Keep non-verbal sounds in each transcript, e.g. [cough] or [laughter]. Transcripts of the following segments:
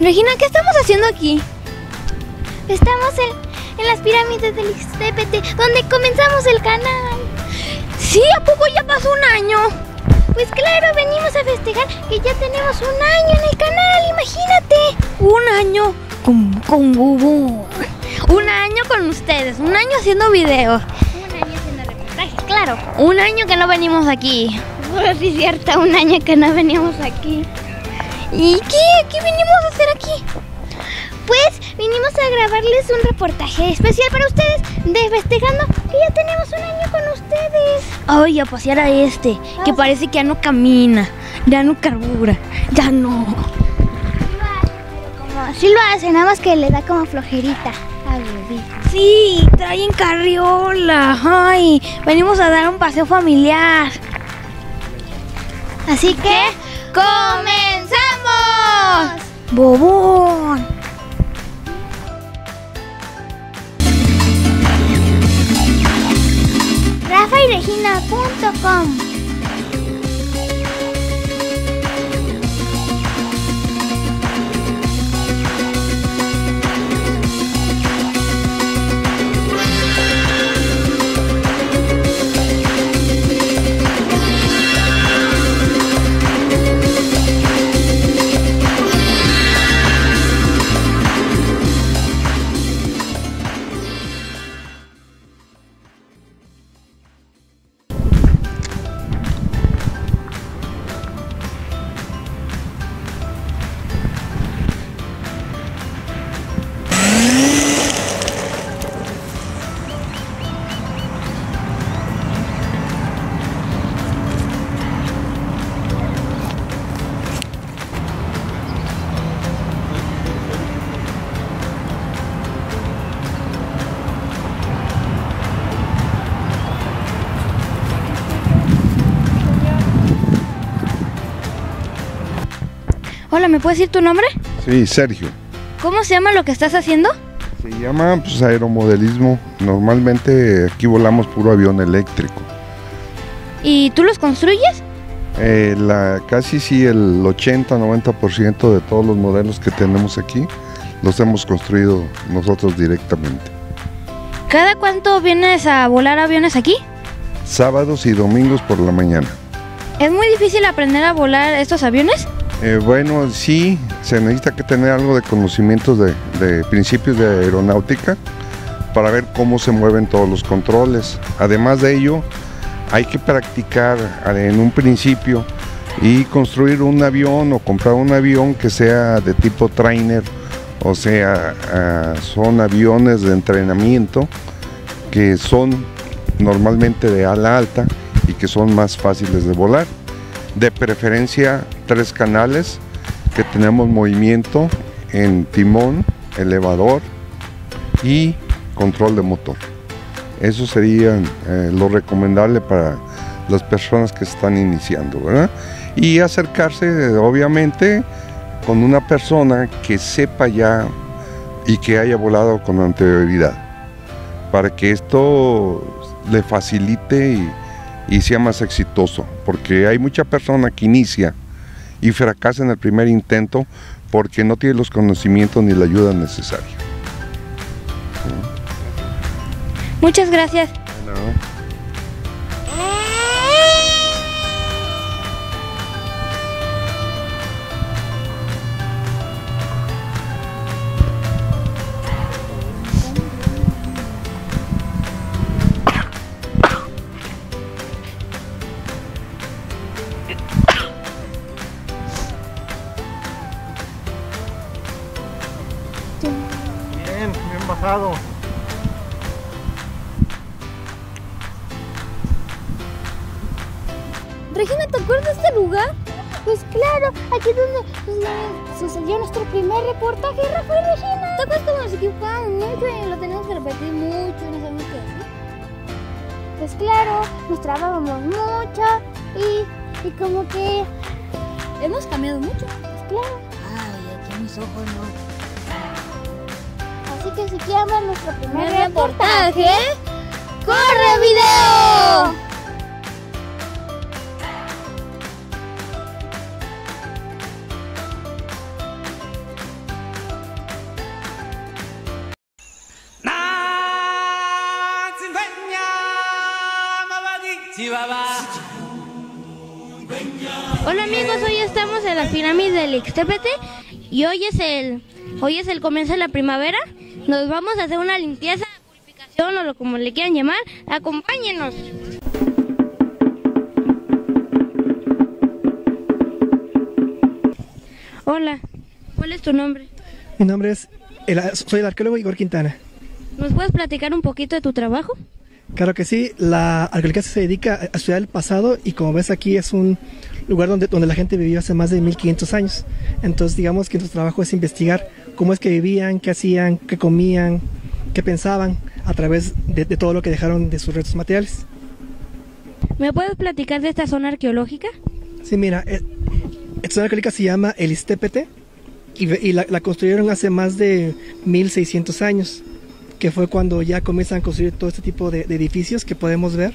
Regina, ¿qué estamos haciendo aquí? Estamos en, en las pirámides del XTPT, donde comenzamos el canal. Sí, ¿a poco ya pasó un año? Pues claro, venimos a festejar que ya tenemos un año en el canal, imagínate. Un año con, con Bubu. Un año con ustedes, un año haciendo videos. Un año haciendo reportajes, claro. Un año que no venimos aquí. [laughs] Sí cierto, un año que no veníamos aquí. ¿Y qué? ¿Qué venimos a hacer aquí? Pues vinimos a grabarles un reportaje especial para ustedes de festejando que ya tenemos un año con ustedes. Ay, a pasear a este, que parece que ya no camina, ya no carbura, ya no. Sí lo hace, nada más que le da como flojerita. Sí, traen carriola. Ay, venimos a dar un paseo familiar. Así que comenzamos. Bobón. rafayregina.com Hola, ¿me puedes decir tu nombre? Sí, Sergio. ¿Cómo se llama lo que estás haciendo? Se llama pues, aeromodelismo. Normalmente aquí volamos puro avión eléctrico. ¿Y tú los construyes? Eh, la, casi sí el 80-90% de todos los modelos que tenemos aquí los hemos construido nosotros directamente. ¿Cada cuánto vienes a volar aviones aquí? Sábados y domingos por la mañana. ¿Es muy difícil aprender a volar estos aviones? Eh, bueno, sí, se necesita que tener algo de conocimientos de, principios de aeronáutica para ver cómo se mueven todos los controles. Además de ello, hay que practicar en un principio y construir un avión o comprar un avión que sea de tipo trainer, o sea, ah, son aviones de entrenamiento que son normalmente de ala alta y que son más fáciles de volar. De preferencia tres canales que tenemos movimiento en timón, elevador y control de motor. Eso sería eh, lo recomendable para las personas que están iniciando. Y acercarse, obviamente, con una persona que sepa ya y que haya volado con anterioridad, para que esto le facilite y, y sea más exitoso, porque hay mucha persona que inicia y fracasa en el primer intento porque no tiene los conocimientos ni la ayuda necesaria. Muchas gracias. Regina, ¿te acuerdas de este lugar? Pues claro, aquí es donde pues, sucedió nuestro primer reportaje, Rafael Regina. ¿Te acuerdas cómo nos equivocábamos mucho y lo teníamos que repetir mucho y no sabíamos qué decir? Pues claro, nos trabábamos mucho y, y como que hemos cambiado mucho. Pues claro. Ay, aquí mis ojos no. Así que si quieren ver nuestro primer Primer reportaje, ¡corre video! Estamos en la pirámide del Ixtepete y hoy es el hoy es el comienzo de la primavera. Nos vamos a hacer una limpieza, purificación o lo como le quieran llamar. Acompáñenos. Hola, ¿cuál es tu nombre? Mi nombre es, el- soy el arqueólogo Igor Quintana. ¿Nos puedes platicar un poquito de tu trabajo? Claro que sí, la arqueología se dedica a estudiar el pasado y como ves aquí es un lugar donde, donde la gente vivió hace más de 1500 años. Entonces digamos que nuestro trabajo es investigar cómo es que vivían, qué hacían, qué comían, qué pensaban a través de, de todo lo que dejaron de sus restos materiales. ¿Me puedes platicar de esta zona arqueológica? Sí, mira, eh, esta zona arqueológica se llama el Istépete y, y la, la construyeron hace más de 1600 años, que fue cuando ya comienzan a construir todo este tipo de, edificios que podemos ver,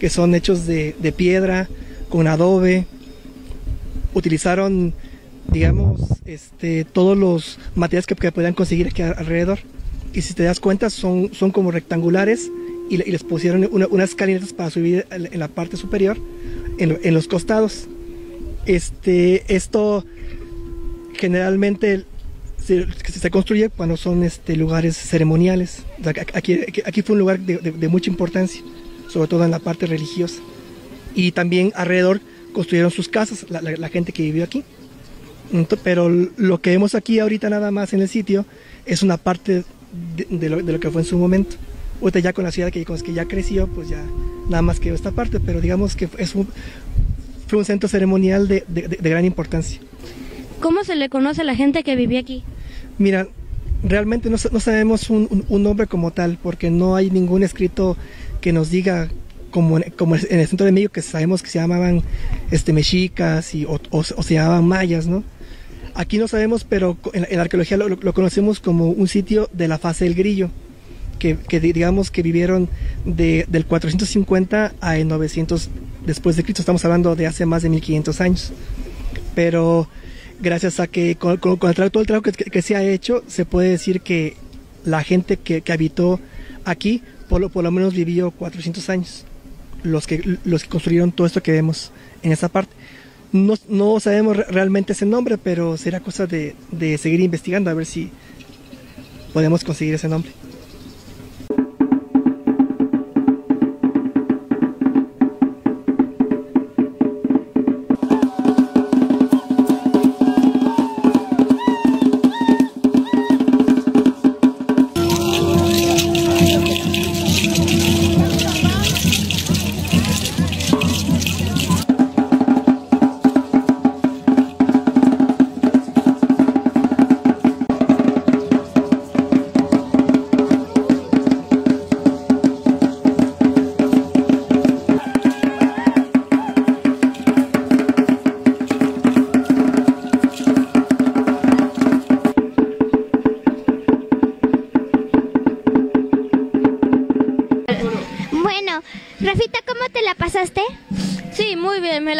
que son hechos de, piedra, con adobe. Utilizaron, digamos, este, todos los materiales que, que podían conseguir aquí alrededor. Y si te das cuenta, son, son como rectangulares y, le- y les pusieron una- unas escaleras para subir en la- parte superior, en, en los costados. Este, esto generalmente se, se construye cuando son este, lugares ceremoniales. O sea, Aquí, aquí- fue un lugar de, de- de mucha importancia, sobre todo en la parte religiosa. Y también alrededor construyeron sus casas, la, la- la gente que vivió aquí. Ento- Pero lo que vemos aquí ahorita nada más en el sitio es una parte de, lo, de lo que fue en su momento. Ahorita ya con la ciudad que, con que ya creció, pues ya nada más quedó esta parte, pero digamos que es un, fue un centro ceremonial de- de- de gran importancia. ¿Cómo se le conoce a la gente que vivía aquí? Mira, realmente no, no sabemos un, un- un nombre como tal, porque no hay ningún escrito que nos diga, como, en- como en el centro de México, que sabemos que se llamaban este, mexicas y, o, o- o se llamaban mayas, ¿no? Aquí no sabemos, pero en en la arqueología lo, lo- conocemos como un sitio de la fase del grillo, que, que di- digamos que vivieron de, del 450 a el 900 después de Cristo, estamos hablando de hace más de 1500 años. Pero gracias a que con, todo el trabajo que, se ha hecho, se puede decir que la gente que, habitó aquí, por lo, menos vivió 400 años, los que, construyeron todo esto que vemos en esa parte. No, sabemos re- realmente ese nombre, pero será cosa de seguir investigando a ver si podemos conseguir ese nombre.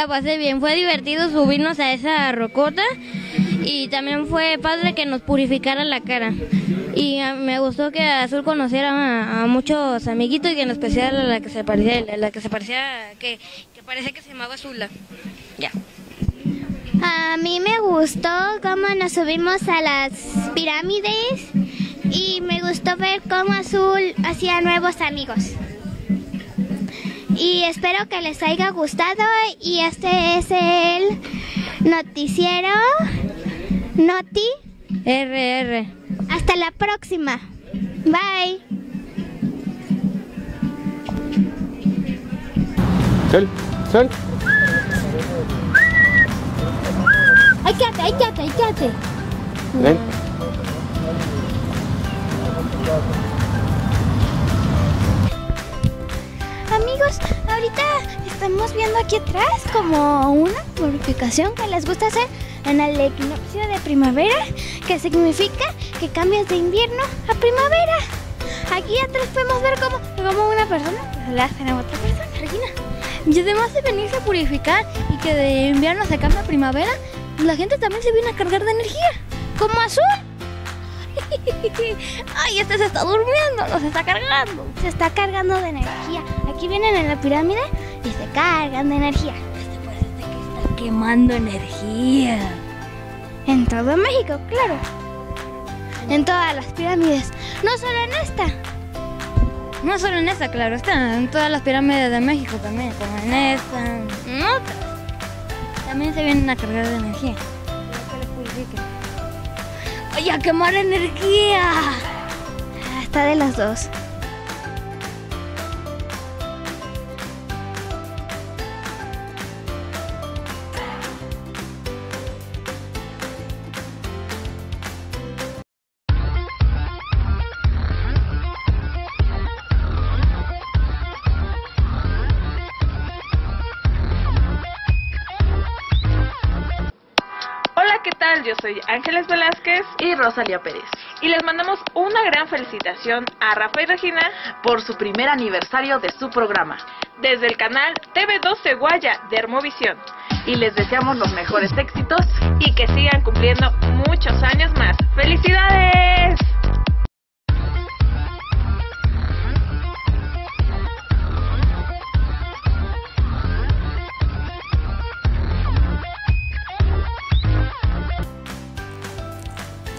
La pasé bien. Fue divertido subirnos a esa rocota y también fue padre que nos purificara la cara. Y ah, me gustó que Azul conociera a, muchos amiguitos y en especial a la que se parecía, a la que se parecía, que, parecía que se llamaba Azula. Ya. A mí me gustó cómo nos subimos a las pirámides y me gustó ver cómo Azul hacía nuevos amigos. Y espero que les haya gustado y este es el noticiero Noti. RR. Hasta la próxima. Bye. Sal, sal. Ay, quédate, ay, quédate, ay, quédate. Ven. Amigos, ahorita estamos viendo aquí atrás como una purificación que les gusta hacer en el equinoccio de primavera, que significa que cambias de invierno a primavera. Aquí atrás podemos ver como, como una persona le hacen a otra persona. Regina. Y además de venirse a purificar y que de invierno se cambia a primavera, la gente también se viene a cargar de energía. Como azul. Ay, este se está durmiendo, nos está cargando. Se está cargando de energía. Aquí vienen en la pirámide y se cargan de energía. Este parece que está quemando energía. En todo México, claro. En todas las pirámides, no solo en esta. No solo en esta, claro, está en todas las pirámides de México también, como en esta. En otras. También se vienen a cargar de energía. Que ¡Oye, a quemar energía! Hasta de las dos. Soy Ángeles Velázquez y Rosalía Pérez y les mandamos una gran felicitación a Rafa y Regina por su primer aniversario de su programa desde el canal TV12 Guaya de Hermovisión y les deseamos los mejores éxitos y que sigan cumpliendo muchos años más. ¡Felicidades!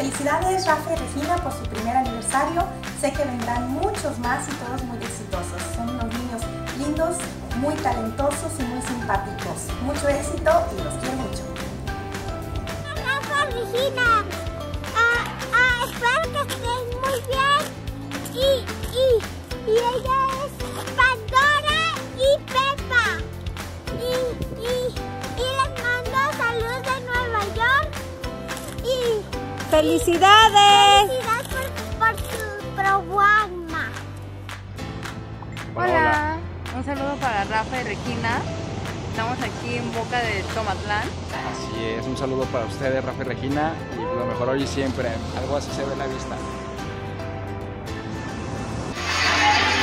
Felicidades Rafa y Regina por su primer aniversario. Sé que vendrán muchos más y todos muy exitosos. Son unos niños lindos, muy talentosos y muy simpáticos. Mucho éxito y los quiero mucho. Rafa, Regina. Ah, ah, espero que estén muy bien. Y, y, y ella ¡Felicidades! felicidades por, por su programa. Hola. un saludo para Rafa y Regina. Estamos aquí en Boca de Tomatlán. Así es, un saludo para ustedes, Rafa y Regina, y lo mejor hoy y siempre. Algo así se ve en la vista.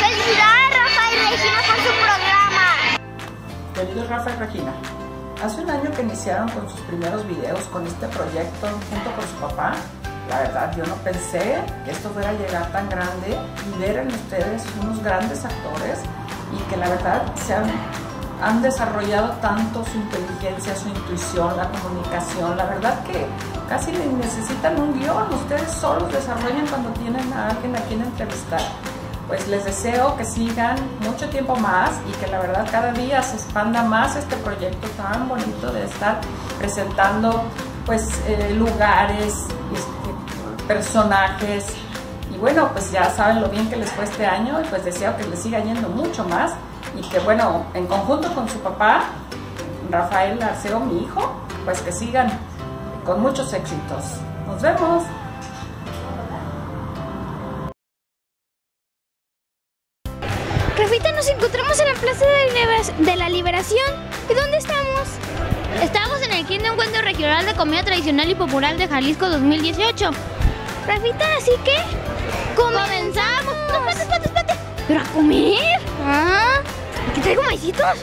Felicidades Rafa y Regina por su programa. Queridos Rafa y Regina, hace un año que iniciaron con sus primeros videos con este proyecto junto con su papá. La verdad, yo no pensé que esto fuera a llegar tan grande y ver en ustedes unos grandes actores y que la verdad se han, han desarrollado tanto su inteligencia, su intuición, la comunicación. La verdad que casi necesitan un guion, ustedes solos desarrollan cuando tienen a alguien a quien entrevistar pues les deseo que sigan mucho tiempo más y que la verdad cada día se expanda más este proyecto tan bonito de estar presentando pues eh, lugares, este, personajes y bueno pues ya saben lo bien que les fue este año y pues deseo que les siga yendo mucho más y que bueno en conjunto con su papá Rafael Arceo mi hijo pues que sigan con muchos éxitos. Nos vemos. Nos encontramos en la Plaza de, la Liberación. ¿Y dónde estamos? Estamos en el quinto encuentro regional de comida tradicional y popular de Jalisco 2018. Rafita, así que comenzamos. No, espérate, espérate, espérate. ¿Pero a comer? Ah, aquí traigo maicitos.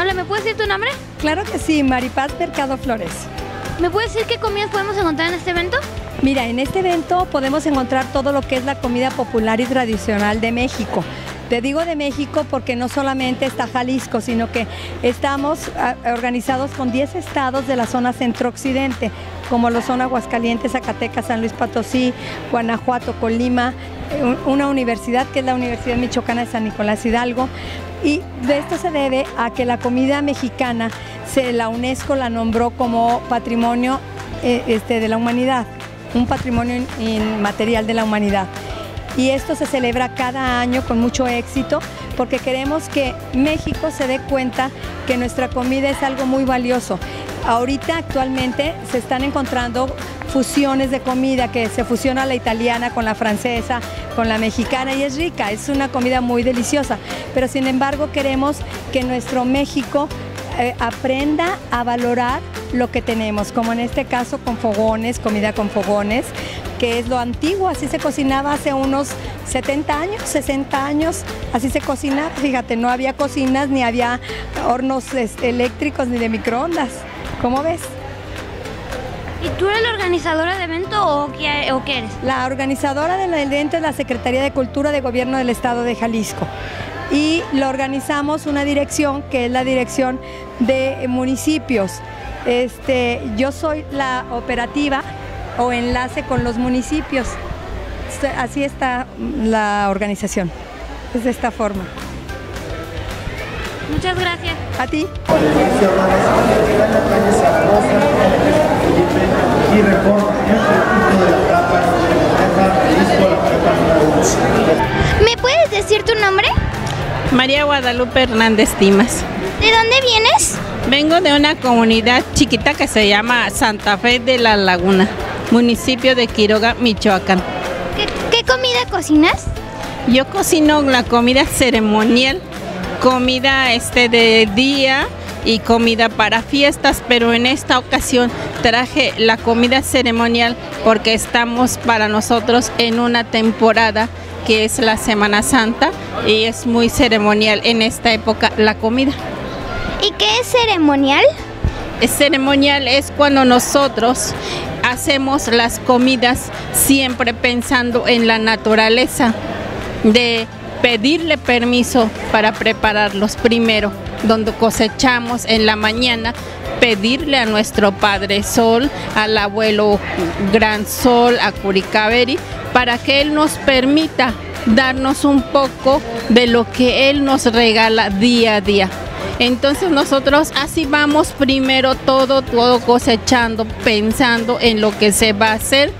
Hola, ¿me puedes decir tu nombre? Claro que sí, Maripaz Mercado Flores. ¿Me puedes decir qué comidas podemos encontrar en este evento? Mira, en este evento podemos encontrar todo lo que es la comida popular y tradicional de México. Te digo de México porque no solamente está Jalisco, sino que estamos ah, organizados con 10 estados de la zona centro-occidente, como lo son Aguascalientes, Zacatecas, San Luis Potosí, Guanajuato, Colima, eh, un- una universidad que es la Universidad Michoacana de San Nicolás Hidalgo. Y de esto se debe a que la comida mexicana, se, la UNESCO la nombró como patrimonio eh, este, de la humanidad, un patrimonio in- inmaterial de la humanidad. Y esto se celebra cada año con mucho éxito porque queremos que México se dé cuenta que nuestra comida es algo muy valioso. Ahorita actualmente se están encontrando fusiones de comida que se fusiona la italiana con la francesa, con la mexicana y es rica, es una comida muy deliciosa. Pero sin embargo queremos que nuestro México eh, aprenda a valorar lo que tenemos, como en este caso con fogones, comida con fogones, que es lo antiguo, así se cocinaba hace unos 70 años, 60 años, así se cocinaba, fíjate, no había cocinas, ni había hornos este, eléctricos, ni de microondas, ¿cómo ves? ¿Y tú eres la organizadora del evento o qué, o qué eres? La organizadora del evento es la Secretaría de Cultura de Gobierno del Estado de Jalisco. Y lo organizamos una dirección que es la dirección de municipios. Este, yo soy la operativa o enlace con los municipios. Así está la organización. Es de esta forma. Muchas gracias. A ti. ¿Me puedes decir tu nombre? María Guadalupe Hernández Timas. ¿De dónde vienes? Vengo de una comunidad chiquita que se llama Santa Fe de la Laguna, municipio de Quiroga, Michoacán. ¿Qué, qué comida cocinas? Yo cocino la comida ceremonial, comida este de día y comida para fiestas, pero en esta ocasión traje la comida ceremonial porque estamos para nosotros en una temporada que es la Semana Santa y es muy ceremonial en esta época la comida. ¿Y qué es ceremonial? Es ceremonial es cuando nosotros hacemos las comidas siempre pensando en la naturaleza, de pedirle permiso para prepararlos primero, donde cosechamos en la mañana, pedirle a nuestro Padre Sol, al abuelo Gran Sol, a Curicaveri, para que Él nos permita darnos un poco de lo que Él nos regala día a día. Entonces nosotros así vamos primero todo, todo cosechando, pensando en lo que se va a hacer.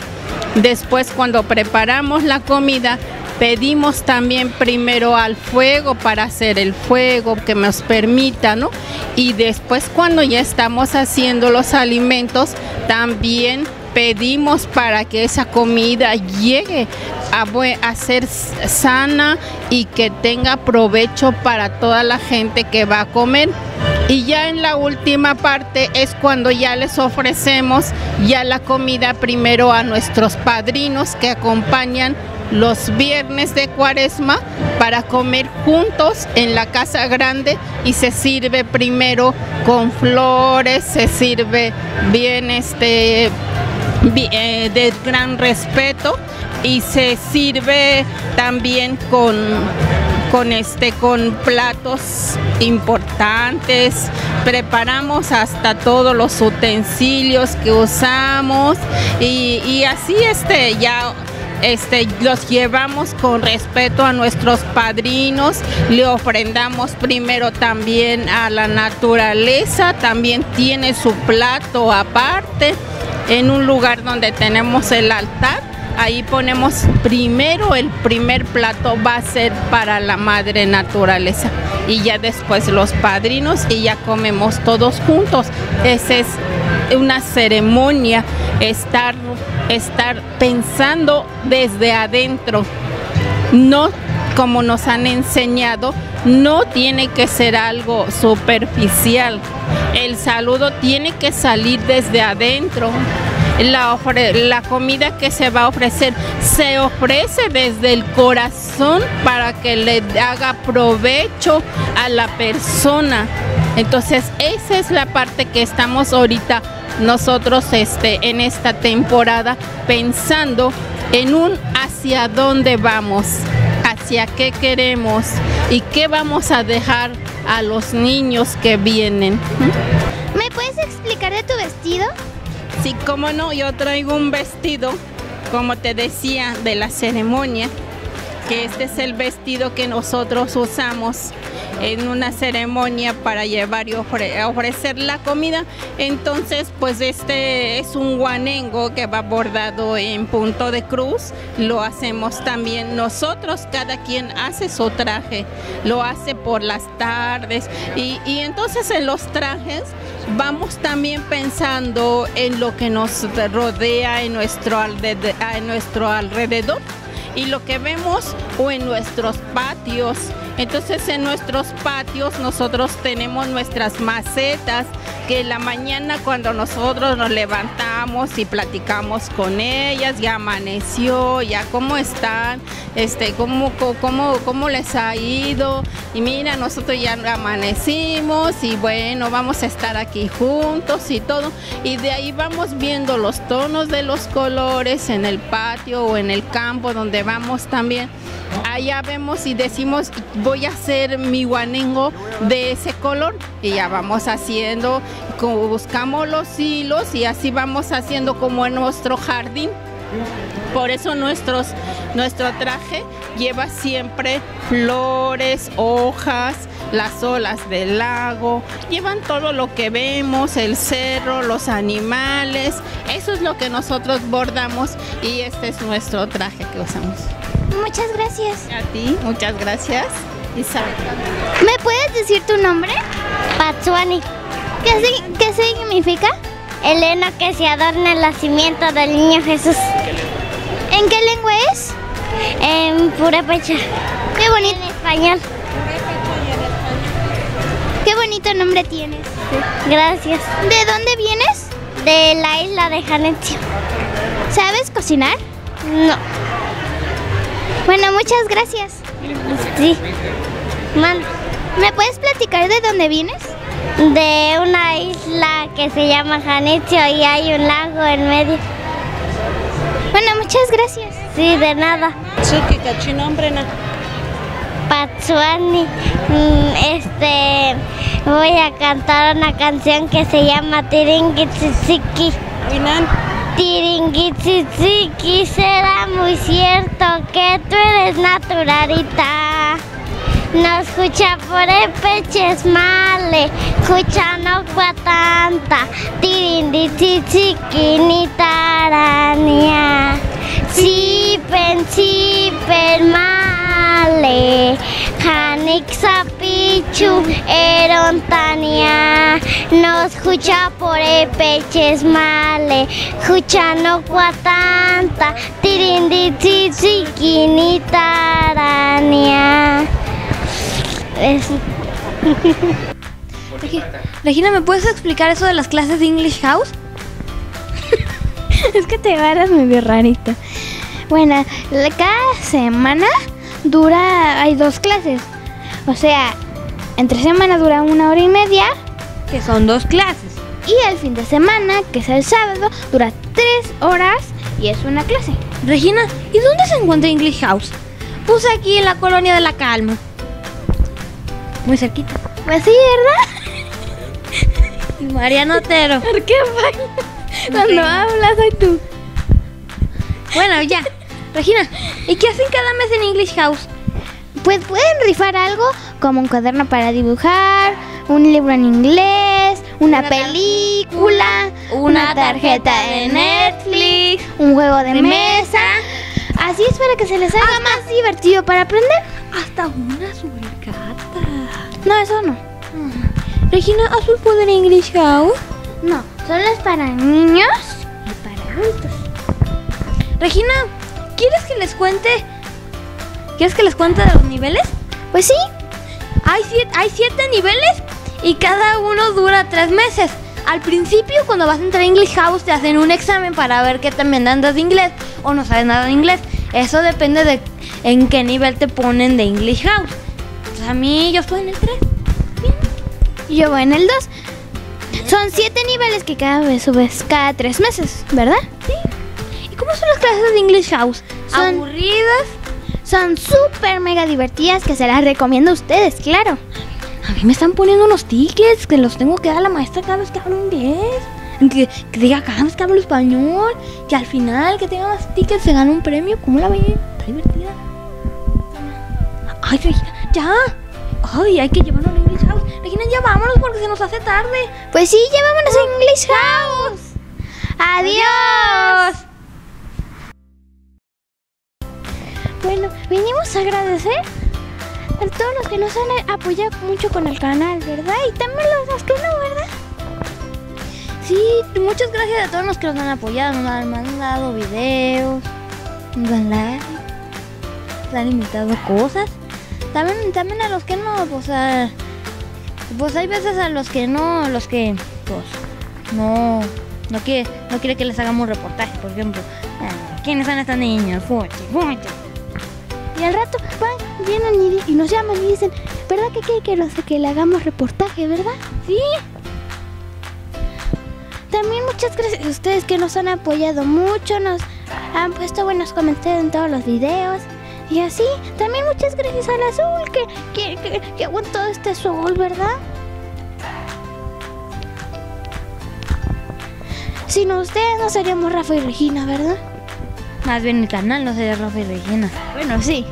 Después cuando preparamos la comida, pedimos también primero al fuego para hacer el fuego que nos permita, ¿no? Y después cuando ya estamos haciendo los alimentos, también pedimos para que esa comida llegue a, a, ser sana y que tenga provecho para toda la gente que va a comer. Y ya en la última parte es cuando ya les ofrecemos ya la comida primero a nuestros padrinos que acompañan los viernes de cuaresma para comer juntos en la casa grande y se sirve primero con flores, se sirve bien este de gran respeto y se sirve también con con este con platos importantes. Preparamos hasta todos los utensilios que usamos y, y así este ya este, los llevamos con respeto a nuestros padrinos, le ofrendamos primero también a la naturaleza, también tiene su plato aparte en un lugar donde tenemos el altar. Ahí ponemos primero el primer plato va a ser para la madre naturaleza y ya después los padrinos y ya comemos todos juntos. Esa es una ceremonia, estar, estar pensando desde adentro, no como nos han enseñado, no tiene que ser algo superficial. El saludo tiene que salir desde adentro. La, la, comida que se va a ofrecer se ofrece desde el corazón para que le haga provecho a la persona. Entonces esa es la parte que estamos ahorita nosotros este, en esta temporada pensando en un hacia dónde vamos, hacia qué queremos y qué vamos a dejar a los niños que vienen. ¿Me puedes explicar de tu vestido? Sí, cómo no, yo traigo un vestido, como te decía, de la ceremonia, este es el vestido que nosotros usamos en una ceremonia para llevar y ofrecer la comida. Entonces, pues este es un guanengo que va bordado en punto de cruz. Lo hacemos también nosotros, cada quien hace su traje, lo hace por las tardes. Y, entonces en los trajes vamos también pensando en lo que nos rodea en nuestro alrededor y lo que vemos o en nuestros patios, Entonces en nuestros patios nosotros tenemos nuestras macetas que en la mañana cuando nosotros nos levantamos y platicamos con ellas, ya amaneció, ya cómo están, este, cómo, cómo, cómo les ha ido. Y mira, nosotros ya amanecimos y bueno, vamos a estar aquí juntos y todo. Y de ahí vamos viendo los tonos de los colores en el patio o en el campo donde vamos también. Allá vemos y decimos, voy a hacer mi guanengo de ese color. Y ya vamos haciendo, buscamos los hilos y así vamos haciendo como en nuestro jardín. Por eso nuestros, nuestro traje lleva siempre flores, hojas, las olas del lago, llevan todo lo que vemos, el cerro, los animales. Eso es lo que nosotros bordamos y este es nuestro traje que usamos. Muchas gracias. A ti, muchas gracias. Isabel. ¿Me puedes decir tu nombre? Patsuani. ¿Qué, qué significa? Elena que se adorna el nacimiento del niño Jesús. ¿En qué lengua es? En purépecha. Qué bonito. En español. Qué bonito nombre tienes. Gracias. ¿De dónde vienes? De la isla de Janecio. ¿Sabes cocinar? No. Bueno, muchas gracias. Sí. Man, ¿Me puedes platicar de dónde vienes? De una isla que se llama Janecio y hay un lago en medio. Bueno, muchas gracias. Sí, de nada. Tsuki, cachinombrena. Patsuani. Mm, Este, voy a cantar una canción que se llama Tiringitsitsiki. Winan. Tiringitsitsiki, será muy cierto que tú eres naturalita. No escucha por el peches male, escucha no pa tanta, tirinditsitsiki ni tarania. Sipen, sipen male, hanik sapichu erontania. No escucha por el peches male, escucha no pa tanta, tirinditsitsiki ni tarania. Es- Regina, ¿me puedes explicar eso de las clases de English House? [laughs] es que te varas medio rarita. Bueno, la- cada semana dura, hay dos clases. O sea, entre semana dura una hora y media, que son dos clases. Y el fin de semana, que es el sábado, dura tres horas y es una clase. Regina, ¿y dónde se encuentra English House? Puse aquí en la colonia de la calma. Muy cerquita. Pues sí, ¿verdad? [laughs] Mariano Otero. ¿Por qué Cuando hablas soy tú. Bueno, ya. Regina, ¿y qué hacen cada mes en English House? Pues pueden rifar algo como un cuaderno para dibujar, un libro en inglés, una, película, una tarjeta de Netflix, un juego de, mesa. Así es para que se les haga más divertido para aprender. Hasta una supercata. No, eso no. Regina, ¿has un poder English House? No, solo es para niños y para adultos. Regina, ¿quieres que les cuente? ¿Quieres que les cuente de los niveles? Pues sí. Hay siete, hay siete niveles y cada uno dura tres meses. Al principio, cuando vas a entrar a English House, te hacen un examen para ver qué también andas de inglés o no sabes nada de inglés. Eso depende de en qué nivel te ponen de English House. Pues a mí, yo estoy en el 3. Y yo voy en el 2. Son siete niveles que cada vez subes cada tres meses, ¿verdad? Sí. ¿Y cómo son las clases de English House? Son aburridas. Son súper mega divertidas que se las recomiendo a ustedes, claro. A mí me están poniendo unos tickets que los tengo que dar a la maestra cada vez que hablo inglés. Que, que diga cada vez que hablo español. Que al final que tenga más tickets se gane un premio. ¿Cómo la ven? Está divertida. Ay, Regina, ya. Ay, hay que llevarnos a English House. Regina, ya vámonos porque se nos hace tarde. Pues sí, ya vámonos a English House. Adiós. Bueno, venimos a agradecer a todos los que nos han apoyado mucho con el canal, ¿verdad? Y también los que no, ¿verdad? Sí, muchas gracias a todos los que nos han apoyado, nos han mandado videos, nos nos han invitado cosas. También, también a los que no, pues a, pues hay veces a los que no, los que pues no, no quiere, no quiere que les hagamos reportaje, por ejemplo. ah, ¿Quiénes son estas niñas? Fuerte, fuerte. Y al rato van, vienen y, nos llaman y dicen, ¿verdad que quiere que, los- que le hagamos reportaje, verdad? Sí. También muchas gracias a ustedes que nos han apoyado mucho, nos han puesto buenos comentarios en todos los videos. Y así, también muchas gracias al azul que, que, que, que aguantó este sol, ¿verdad? Sin ustedes no seríamos Rafa y Regina, ¿verdad? Más bien el canal no sería Rafa y Regina. Bueno, sí.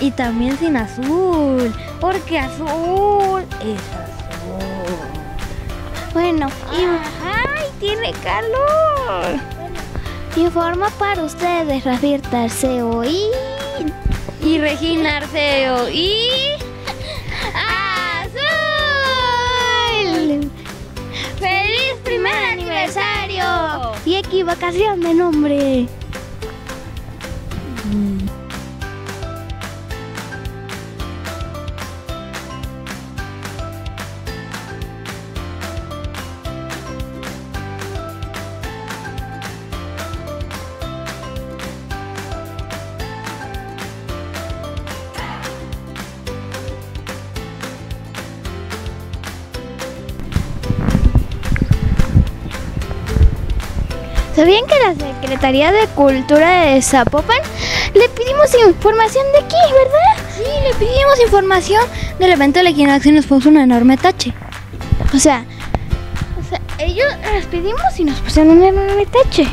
Y también sin azul. Porque azul es azul. Bueno, y... ¡Ay, tiene calor! Informa para ustedes Rafael Tarceo y... [laughs] Y Regina Arceo y... ¡Azul! ¡Feliz primer aniversario! Y equivocación de nombre. ¿Sabían que la Secretaría de Cultura de Zapopan le pedimos información de aquí, verdad? Sí, le pedimos información del evento del equinoccio y nos puso un enorme tache. O sea, o sea, ellos les pedimos y nos pusieron un enorme tache.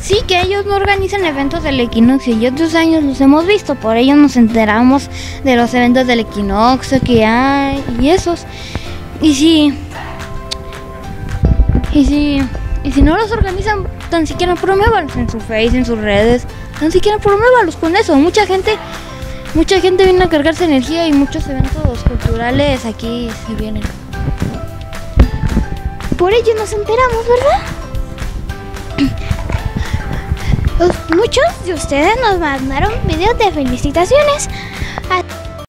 Sí, que ellos no organizan eventos del equinoccio y otros años los hemos visto, por ello nos enteramos de los eventos del equinoccio que hay y esos. Y si. Y si. Y si no los organizan, tan siquiera promuévalos en su face, en sus redes. Tan siquiera promuévalos con eso. Mucha gente. Mucha gente viene a cargarse energía y muchos eventos culturales aquí se vienen. Por ello nos enteramos, ¿verdad? [clears throat] Muchos de ustedes nos mandaron videos de felicitaciones